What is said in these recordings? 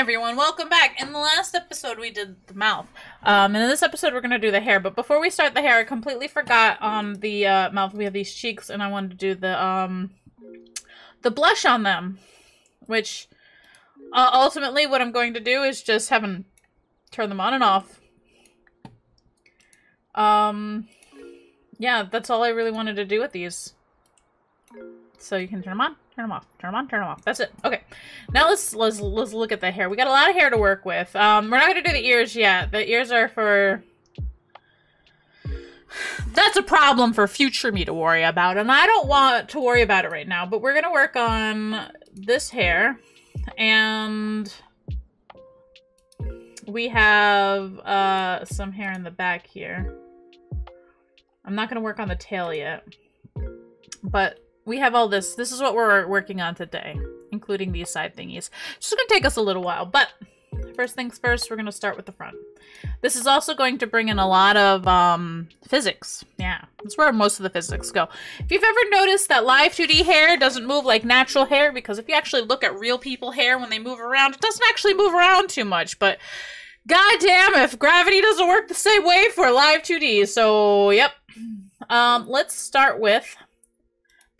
everyone, welcome back. In the last episode, we did the mouth. Um, and in this episode, we're going to do the hair. But before we start the hair, I completely forgot on the uh, mouth, we have these cheeks, and I wanted to do the, um, the blush on them. Which, uh, ultimately, what I'm going to do is just have them turn them on and off. Um, yeah, that's all I really wanted to do with these. So you can turn them on, turn them off, turn them on, turn them off. That's it. Okay. Now let's let's let's look at the hair. We got a lot of hair to work with. Um, we're not gonna do the ears yet. The ears are for. That's a problem for future me to worry about, and I don't want to worry about it right now. But we're gonna work on this hair, and we have uh some hair in the back here. I'm not gonna work on the tail yet, but we have all this. This is what we're working on today, including these side thingies. It's just gonna take us a little while, but first things first, we're gonna start with the front. This is also going to bring in a lot of um, physics. Yeah, that's where most of the physics go. If you've ever noticed that live 2D hair doesn't move like natural hair, because if you actually look at real people hair when they move around, it doesn't actually move around too much, but god damn if gravity doesn't work the same way for live 2D. So, yep. Um, let's start with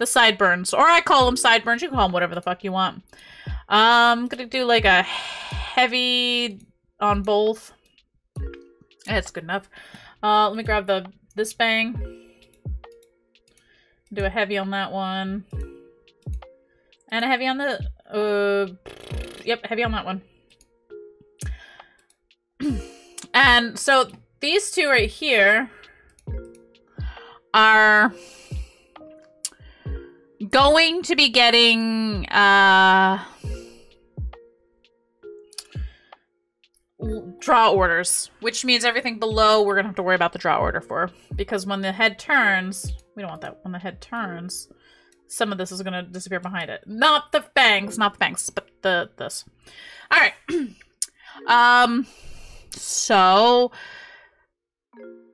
the sideburns, or I call them sideburns. You can call them whatever the fuck you want. I'm gonna do like a heavy on both. That's good enough. Uh, let me grab the this bang. Do a heavy on that one. And a heavy on the, uh, yep, heavy on that one. and so these two right here are going to be getting uh draw orders, which means everything below we're gonna have to worry about the draw order for. Because when the head turns, we don't want that. When the head turns, some of this is gonna disappear behind it. Not the fangs, not the fangs, but the this. Alright. um so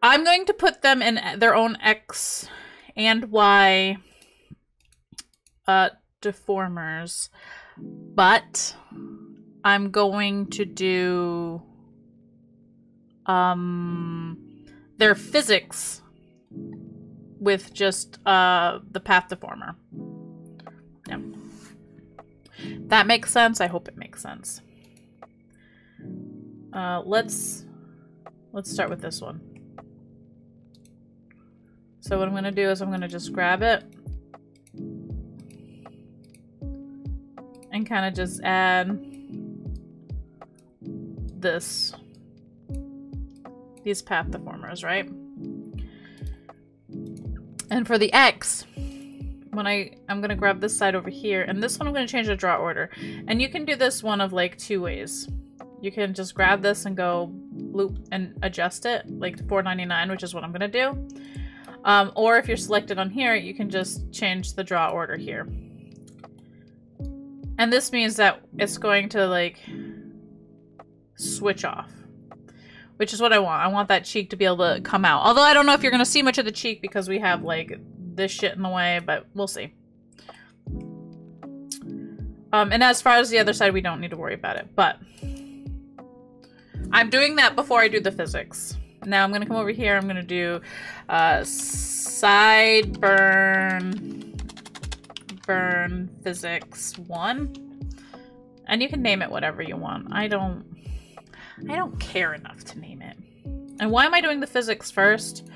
I'm going to put them in their own X and Y uh, deformers, but I'm going to do um, their physics with just uh, the path deformer. Yeah. That makes sense. I hope it makes sense. Uh, let's let's start with this one. So what I'm gonna do is I'm gonna just grab it kind of just add this these path deformers, right? And for the X, when I, I'm gonna grab this side over here, and this one I'm gonna change the draw order. And you can do this one of like two ways. You can just grab this and go loop and adjust it, like 499, which is what I'm gonna do. Um, or if you're selected on here, you can just change the draw order here. And this means that it's going to like switch off. Which is what I want. I want that cheek to be able to come out. Although I don't know if you're going to see much of the cheek because we have like this shit in the way, but we'll see. Um, and as far as the other side, we don't need to worry about it. But I'm doing that before I do the physics. Now I'm going to come over here. I'm going to do uh, sideburn burn physics 1. And you can name it whatever you want. I don't I don't care enough to name it. And why am I doing the physics first?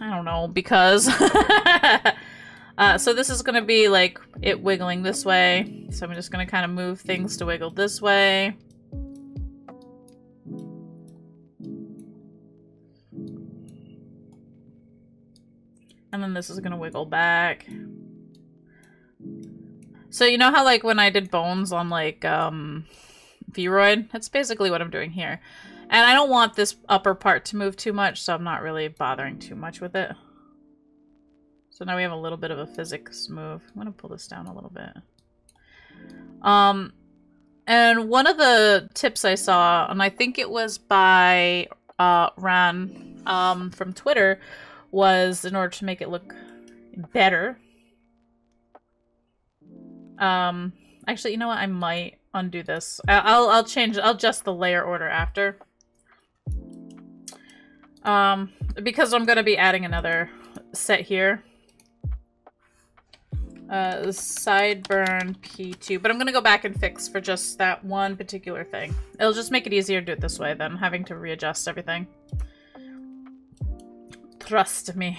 I don't know, because uh, so this is gonna be like it wiggling this way. So I'm just gonna kind of move things to wiggle this way. And then this is gonna wiggle back. So you know how like when I did bones on like um Vroid? That's basically what I'm doing here. And I don't want this upper part to move too much, so I'm not really bothering too much with it. So now we have a little bit of a physics move. I'm gonna pull this down a little bit. Um and one of the tips I saw, and I think it was by uh Ran um from Twitter, was in order to make it look better um, actually, you know what? I might undo this. I'll I'll change. I'll adjust the layer order after. Um, because I'm gonna be adding another set here. Uh, sideburn P2, but I'm gonna go back and fix for just that one particular thing. It'll just make it easier to do it this way than having to readjust everything. Trust me.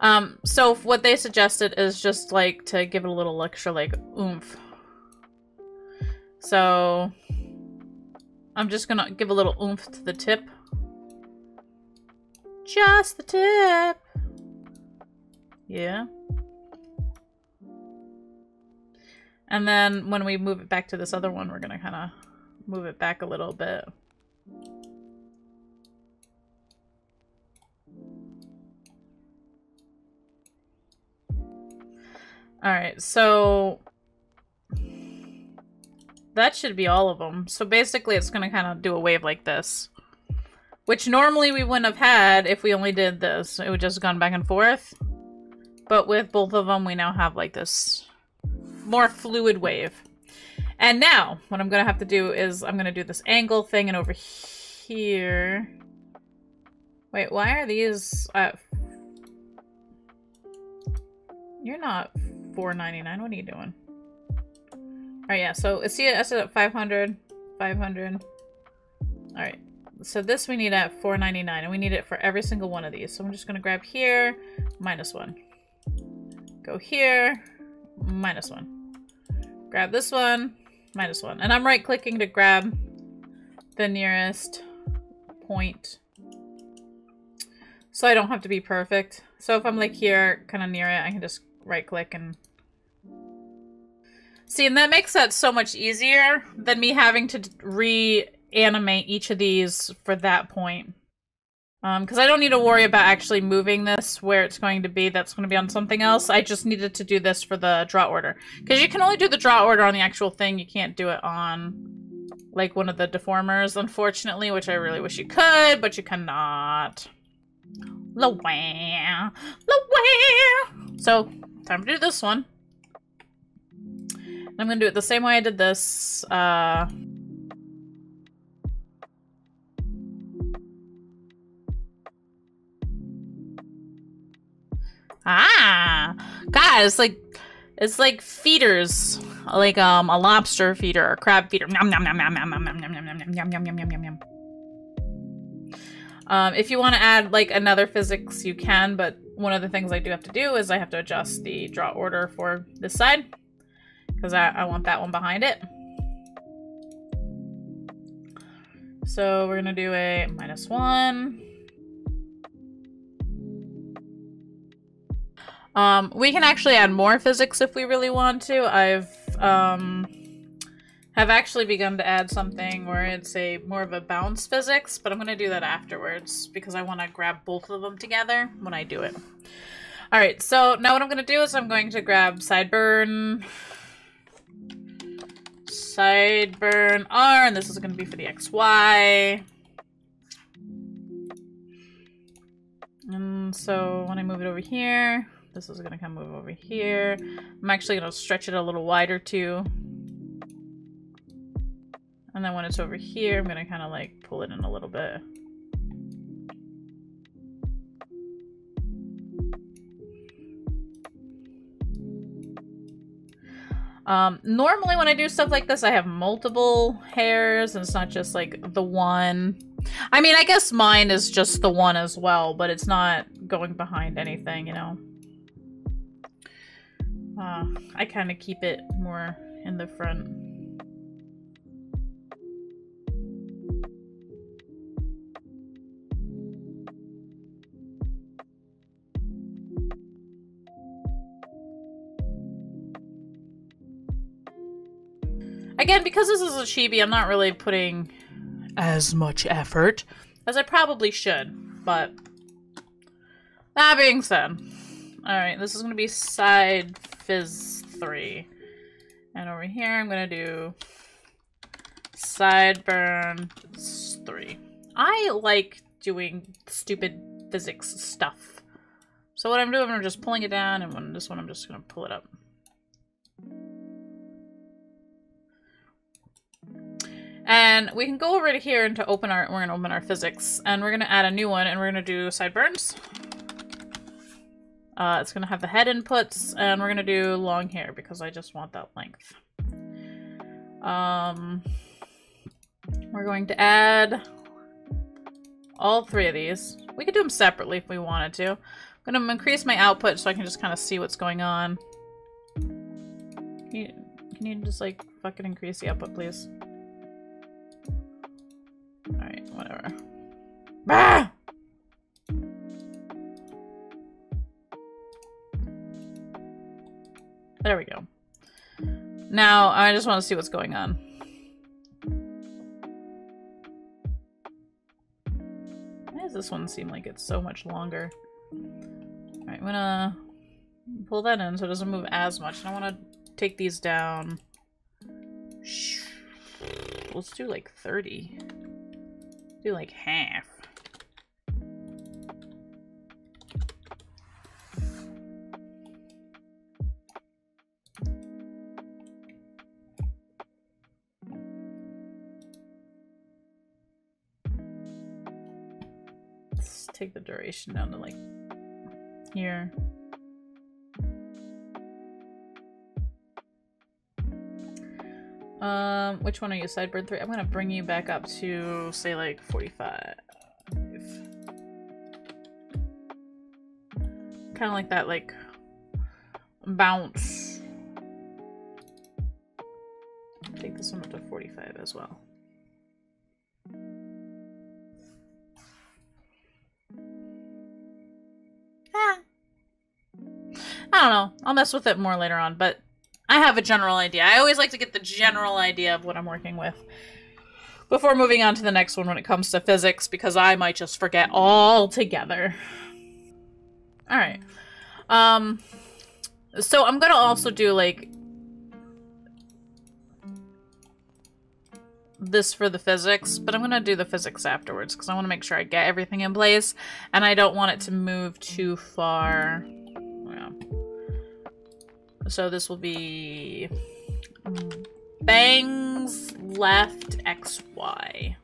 Um, so what they suggested is just like to give it a little extra like oomph. So I'm just gonna give a little oomph to the tip. Just the tip. Yeah. And then when we move it back to this other one, we're gonna kind of move it back a little bit. Alright, so... That should be all of them. So basically it's going to kind of do a wave like this. Which normally we wouldn't have had if we only did this. It would just gone back and forth. But with both of them, we now have like this more fluid wave. And now, what I'm going to have to do is I'm going to do this angle thing and over here... Wait, why are these at... You're not 499. What are you doing? Alright, yeah, so see it at 500, 500. Alright, so this we need at 499, and we need it for every single one of these. So I'm just gonna grab here, minus one. Go here, minus one. Grab this one, minus one. And I'm right clicking to grab the nearest point. So I don't have to be perfect. So if I'm like here, kind of near it, I can just right click and See, and that makes that so much easier than me having to reanimate each of these for that point. Um, because I don't need to worry about actually moving this where it's going to be. That's going to be on something else. I just needed to do this for the draw order. Because you can only do the draw order on the actual thing. You can't do it on, like, one of the deformers, unfortunately, which I really wish you could, but you cannot. Laware. Laware. So, time to do this one. I'm gonna do it the same way I did this. Uh... Ah, God, it's like it's like feeders, like um a lobster feeder or crab feeder. Nom nom nom nom nom nom nom nom nom nom nom nom nom nom. Um, if you want to add like another physics, you can, but one of the things I do have to do is I have to adjust the draw order for this side because I, I want that one behind it. So we're gonna do a minus one. Um, we can actually add more physics if we really want to. I've um, have actually begun to add something where it's a more of a bounce physics, but I'm gonna do that afterwards because I want to grab both of them together when I do it. All right, so now what I'm gonna do is I'm going to grab sideburn sideburn R, and this is going to be for the XY. And so when I move it over here, this is going to come move over here. I'm actually going to stretch it a little wider too. And then when it's over here, I'm going to kind of like pull it in a little bit. Um, normally when I do stuff like this, I have multiple hairs and it's not just like the one. I mean, I guess mine is just the one as well, but it's not going behind anything, you know. Uh, I kind of keep it more in the front. Again, because this is a chibi, I'm not really putting as much effort as I probably should, but that being said, alright, this is going to be side fizz 3. And over here, I'm going to do sideburn 3. I like doing stupid physics stuff. So what I'm doing, I'm just pulling it down, and when this one, I'm just going to pull it up. And we can go over to here and to open our, we're gonna open our physics. And we're gonna add a new one and we're gonna do sideburns. Uh, it's gonna have the head inputs and we're gonna do long hair because I just want that length. Um, we're going to add all three of these. We could do them separately if we wanted to. I'm gonna increase my output so I can just kind of see what's going on. Can you, can you just like fucking increase the output, please? Ah! There we go. Now, I just want to see what's going on. Why does this one seem like it's so much longer? Alright, I'm gonna pull that in so it doesn't move as much. And I want to take these down. Let's do like 30. Do like half. Down to like here. Um, which one are you? Sideburn 3? I'm gonna bring you back up to, say, like, 45. Kind of like that, like, bounce. Take this one up to 45 as well. I don't know. I'll mess with it more later on, but I have a general idea. I always like to get the general idea of what I'm working with before moving on to the next one when it comes to physics, because I might just forget altogether. Alright. Um, so I'm gonna also do, like, this for the physics, but I'm gonna do the physics afterwards, because I want to make sure I get everything in place, and I don't want it to move too far. So this will be bangs left XY.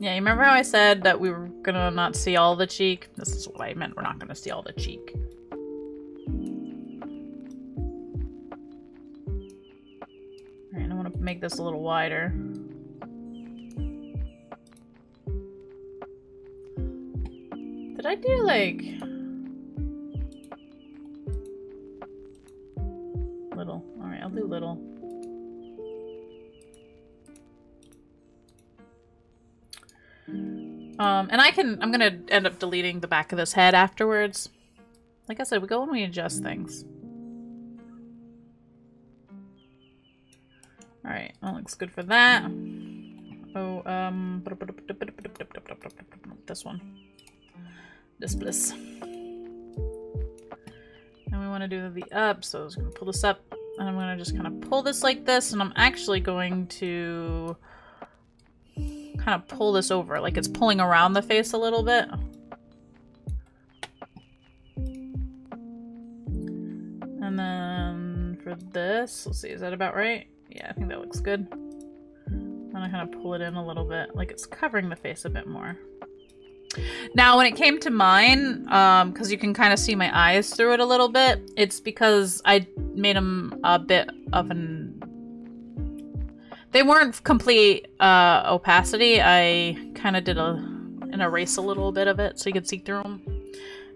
Yeah, you remember how I said that we were gonna not see all the cheek? This is what I meant, we're not gonna see all the cheek. This a little wider. Did I do, like... Little. Alright, I'll do little. Um, and I can- I'm gonna end up deleting the back of this head afterwards. Like I said, we go when we adjust things. Alright, that looks good for that. Oh, um... This one. This bliss. And we want to do the up, so I was going to pull this up. And I'm going to just kind of pull this like this, and I'm actually going to kind of pull this over, like it's pulling around the face a little bit. And then for this, let's see, is that about right? Yeah, I think that looks good. I kind of pull it in a little bit, like it's covering the face a bit more. Now, when it came to mine, um, because you can kind of see my eyes through it a little bit, it's because I made them a bit of an... They weren't complete uh, opacity. I kind of did a an erase a little bit of it so you could see through them.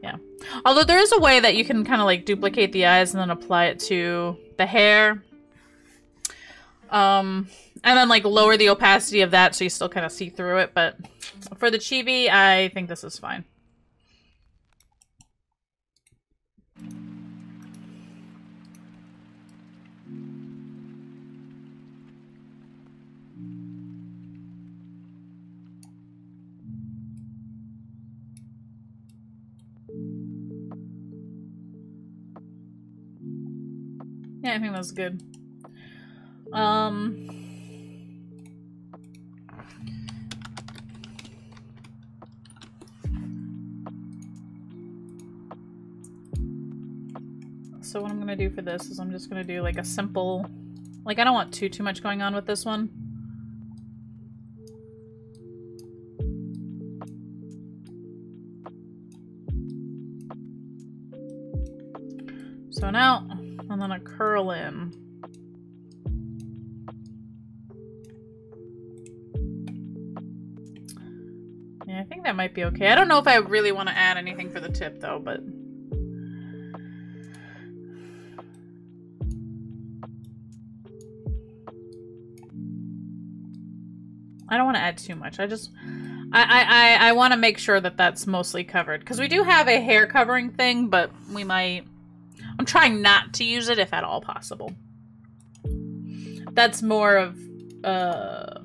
Yeah. Although there is a way that you can kind of like duplicate the eyes and then apply it to the hair. Um, and then like lower the opacity of that so you still kind of see through it. But for the chibi, I think this is fine. Yeah, I think that's good. Um... So what I'm going to do for this is I'm just going to do like a simple... Like, I don't want too, too much going on with this one. So now I'm going to curl in. I think that might be okay. I don't know if I really want to add anything for the tip though, but I don't want to add too much. I just, I, I, I want to make sure that that's mostly covered. Because we do have a hair covering thing, but we might, I'm trying not to use it if at all possible. That's more of uh,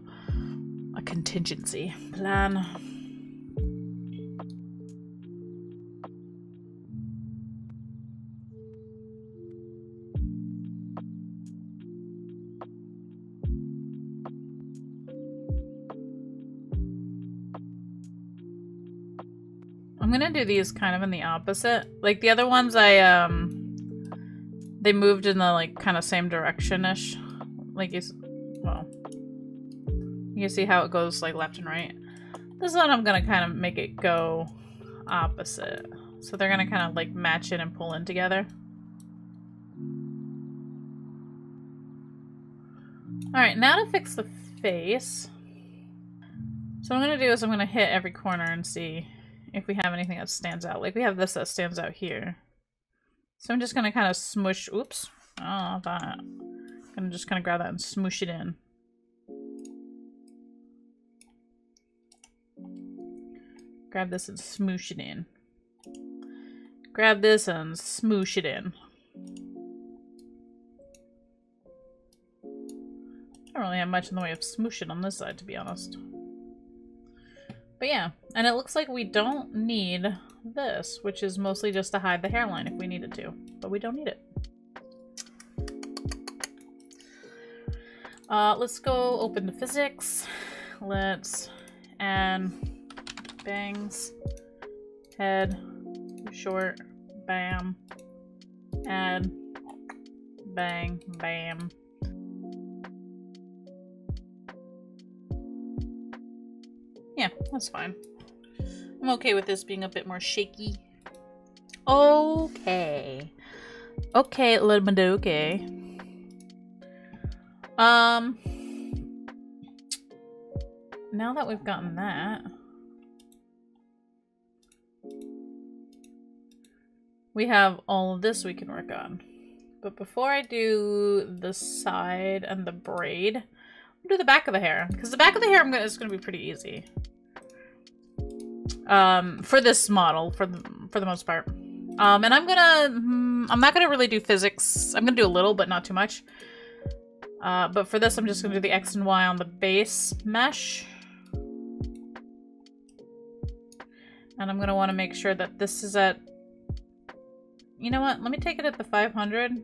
a contingency plan. Gonna do these kind of in the opposite. Like the other ones I um they moved in the like kind of same direction-ish. Like you well you see how it goes like left and right. This one I'm gonna kind of make it go opposite. So they're gonna kind of like match in and pull in together. Alright, now to fix the face. So I'm gonna do is I'm gonna hit every corner and see if we have anything that stands out. Like we have this that stands out here. So I'm just gonna kind of smush, oops. Oh, that. I'm just gonna grab that and smoosh it in. Grab this and smoosh it in. Grab this and smoosh it in. I don't really have much in the way of smooshing on this side, to be honest. But yeah, and it looks like we don't need this, which is mostly just to hide the hairline if we needed to, but we don't need it. Uh, let's go open to physics. Let's add bangs, head, short, bam, add, bang, bam. Yeah, that's fine. I'm okay with this being a bit more shaky. Okay. Okay, little bit okay. Um, now that we've gotten that, we have all of this we can work on. But before I do the side and the braid, do the back of the hair. Because the back of the hair gonna, is going to be pretty easy. Um, for this model, for the, for the most part. Um, and I'm gonna, mm, I'm not gonna really do physics. I'm gonna do a little, but not too much. Uh, but for this, I'm just gonna do the X and Y on the base mesh. And I'm gonna wanna make sure that this is at, you know what? Let me take it at the 500.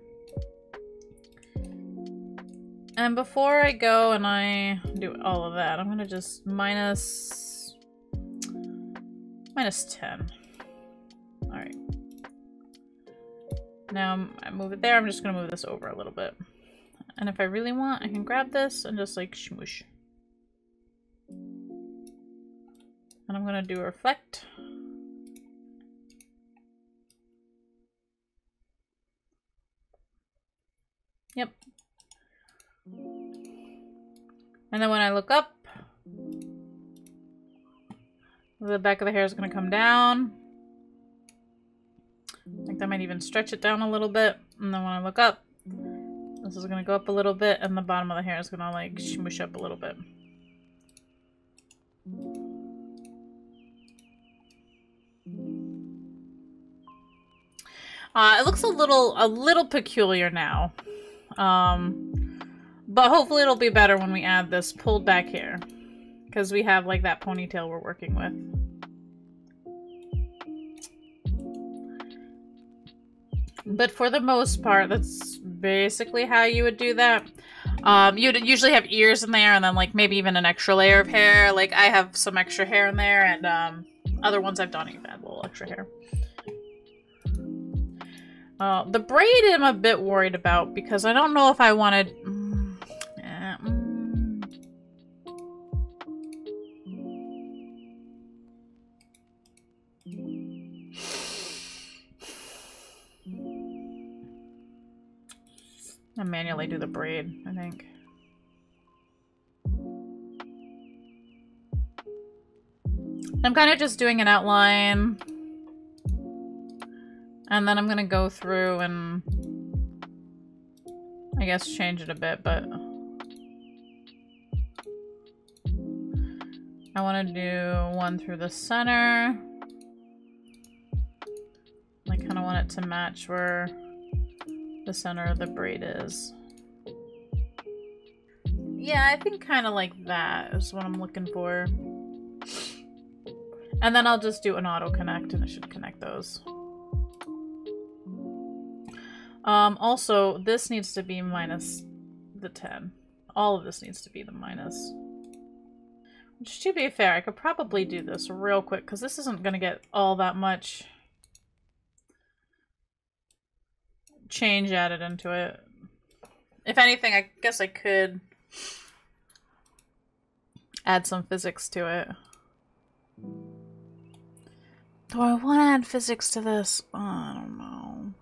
And before I go and I do all of that, I'm gonna just minus... Minus 10. Alright. Now I move it there, I'm just gonna move this over a little bit. And if I really want, I can grab this and just like smoosh. And I'm gonna do reflect. Yep, and then when I look up, the back of the hair is going to come down. I think that might even stretch it down a little bit. And then when I look up, this is going to go up a little bit and the bottom of the hair is going to like smoosh up a little bit. Uh, it looks a little, a little peculiar now. Um, but hopefully it'll be better when we add this pulled back hair. Because we have like that ponytail we're working with. But for the most part, that's basically how you would do that. Um, you'd usually have ears in there and then like maybe even an extra layer of hair. Like I have some extra hair in there and um, other ones I've done even add a little extra hair. Uh, the braid I'm a bit worried about because I don't know if I wanted... I manually do the braid, I think. I'm kind of just doing an outline. And then I'm gonna go through and I guess change it a bit, but I want to do one through the center. I kind of want it to match where the center of the braid is. Yeah, I think kind of like that is what I'm looking for. And then I'll just do an auto connect and it should connect those. Um, also, this needs to be minus the 10. All of this needs to be the minus. Which, to be fair, I could probably do this real quick, because this isn't going to get all that much change added into it. If anything, I guess I could add some physics to it. Do I want to add physics to this? Oh, I don't know.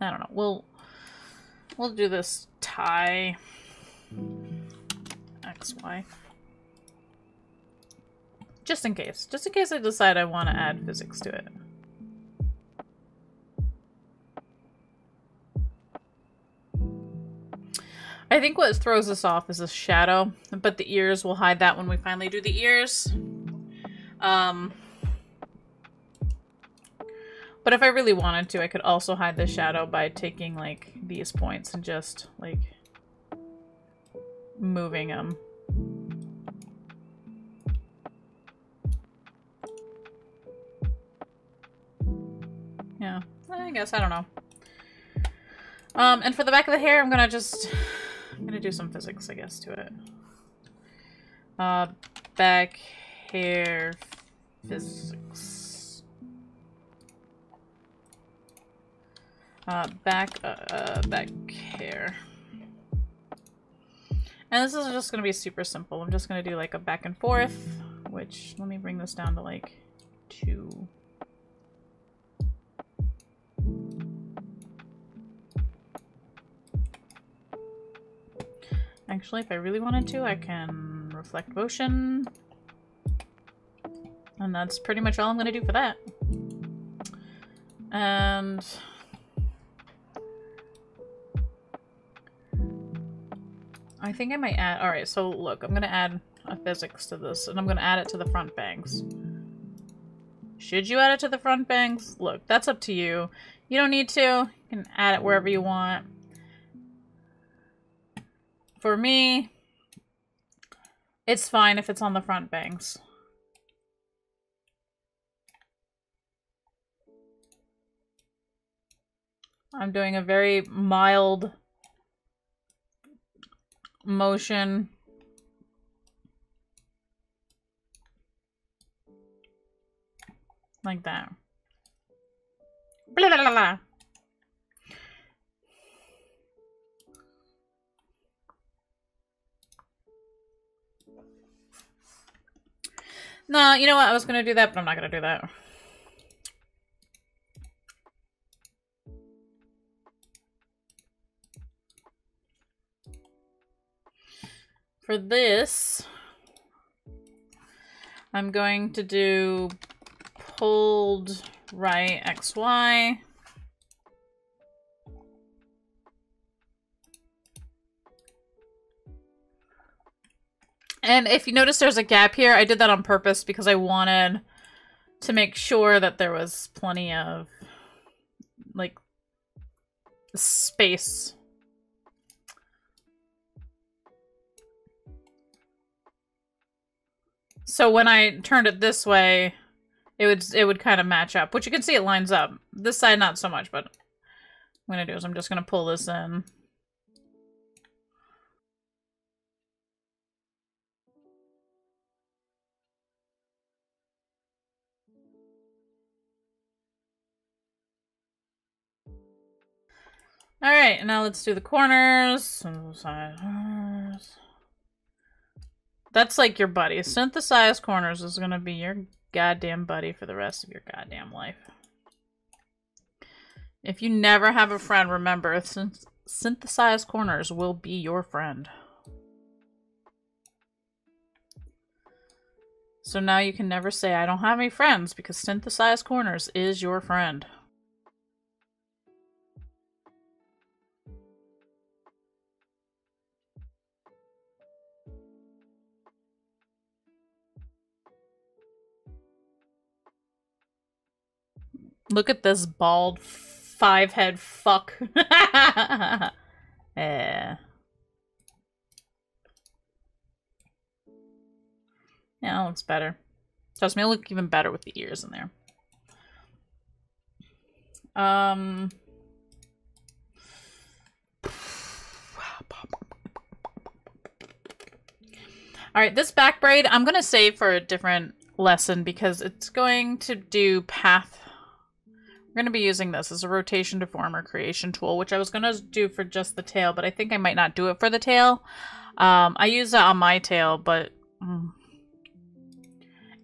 I don't know. We'll we'll do this tie XY. Just in case. Just in case I decide I want to add physics to it. I think what throws us off is a shadow, but the ears will hide that when we finally do the ears. Um, but if I really wanted to, I could also hide the shadow by taking, like, these points and just, like, moving them. Yeah, I guess, I don't know. Um, and for the back of the hair, I'm gonna just, gonna do some physics, I guess, to it. Uh, back hair physics. Uh, back, uh, uh, back hair. And this is just to be super simple. I'm just to do like a back and forth, which, let me bring this down to like two. Actually, if I really wanted to, I can reflect motion. And that's pretty much all I'm going to do for that. And I think I might add- alright, so look, I'm gonna add a physics to this, and I'm gonna add it to the front bangs. Should you add it to the front bangs? Look, that's up to you. You don't need to. You can add it wherever you want. For me, it's fine if it's on the front bangs. I'm doing a very mild motion. Like that. Blah, blah, blah, No, you know what? I was gonna do that, but I'm not gonna do that. for this, I'm going to do pulled right XY. And if you notice there's a gap here, I did that on purpose because I wanted to make sure that there was plenty of, like, space So when I turned it this way, it would it would kind of match up, which you can see it lines up. This side not so much, but what I'm gonna do is I'm just gonna pull this in. Alright, now let's do the corners. That's like your buddy. Synthesized corners is gonna be your goddamn buddy for the rest of your goddamn life. If you never have a friend, remember, synth synthesized corners will be your friend. So now you can never say, I don't have any friends, because synthesized corners is your friend. Look at this bald five head fuck. yeah. Yeah, that looks better. Trust me, it'll look even better with the ears in there. Um. Alright, this back braid I'm going to save for a different lesson because it's going to do path we're going to be using this as a rotation deformer creation tool, which I was going to do for just the tail, but I think I might not do it for the tail. Um, I use it on my tail, but mm,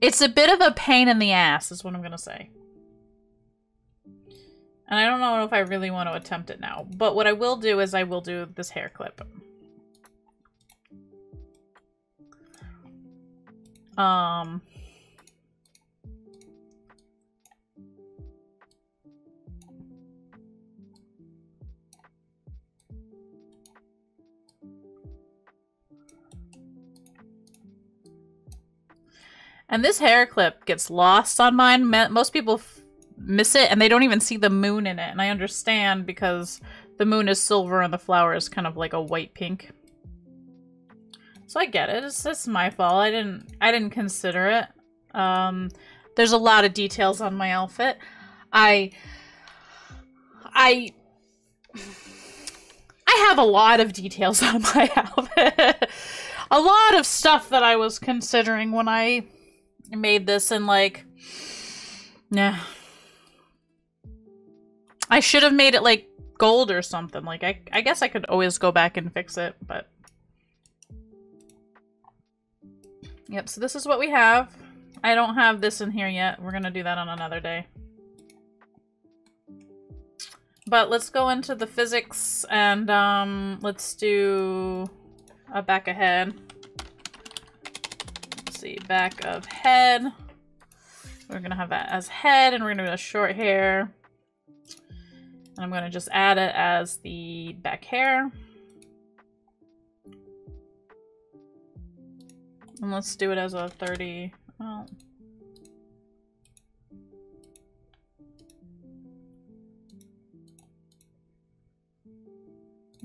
it's a bit of a pain in the ass, is what I'm going to say. And I don't know if I really want to attempt it now. But what I will do is I will do this hair clip. Um... And this hair clip gets lost on mine. Most people miss it and they don't even see the moon in it. And I understand because the moon is silver and the flower is kind of like a white pink. So I get it. It's, it's my fault. I didn't I didn't consider it. Um, there's a lot of details on my outfit. I I I have a lot of details on my outfit. a lot of stuff that I was considering when I made this in like yeah I should have made it like gold or something. Like I, I guess I could always go back and fix it but yep so this is what we have. I don't have this in here yet. We're gonna do that on another day. But let's go into the physics and um let's do a back ahead see, back of head. We're gonna have that as head, and we're gonna do a short hair. And I'm gonna just add it as the back hair. And let's do it as a 30. Well,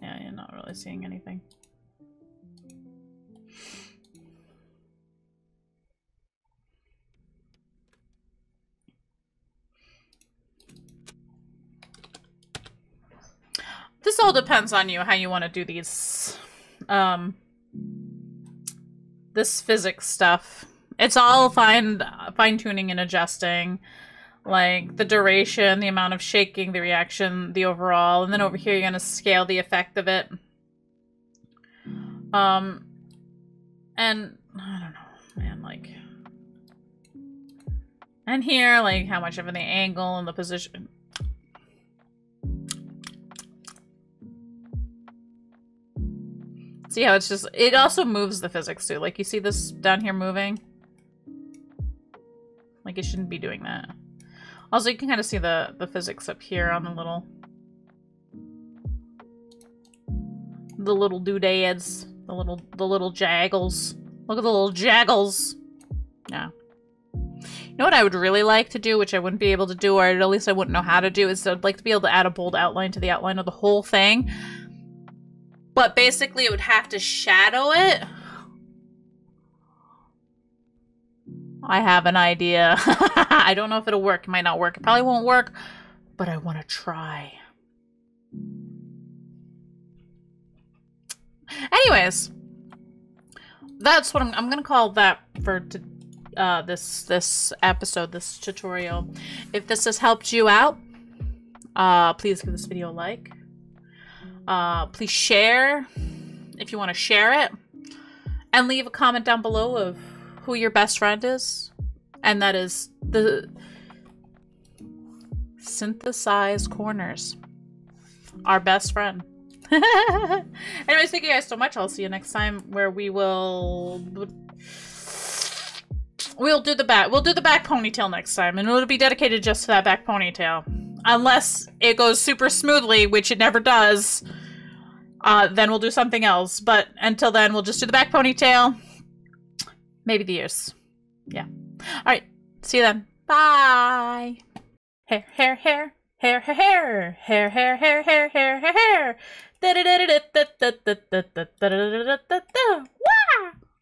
yeah, you're not really seeing anything. This all depends on you, how you want to do these, um, this physics stuff. It's all fine, fine-tuning and adjusting. Like, the duration, the amount of shaking, the reaction, the overall. And then over here, you're going to scale the effect of it. Um, and, I don't know, man, like... And here, like, how much of the angle and the position See how it's just, it also moves the physics too. Like you see this down here moving? Like it shouldn't be doing that. Also, you can kind of see the, the physics up here on the little, the little doodads, the little, the little jaggles. Look at the little jaggles. Yeah. You know what I would really like to do, which I wouldn't be able to do, or at least I wouldn't know how to do, is I'd like to be able to add a bold outline to the outline of the whole thing. But basically it would have to shadow it. I have an idea. I don't know if it'll work. It might not work. It probably won't work, but I want to try. Anyways, that's what I'm, I'm gonna call that for uh, this this episode, this tutorial. If this has helped you out, uh, please give this video a like. Uh, please share if you want to share it. And leave a comment down below of who your best friend is. And that is the synthesized corners. Our best friend. Anyways, thank you guys so much. I'll see you next time where we will we'll do the back we'll do the back ponytail next time and it'll be dedicated just to that back ponytail. Unless it goes super smoothly, which it never does. Uh, then we'll do something else. But until then, we'll just do the back ponytail. Maybe the ears. Yeah. Alright. See you then. Bye. Hair, hair, hair. Hair, hair, hair. Hair, hair, hair, hair, hair, hair, hair. Da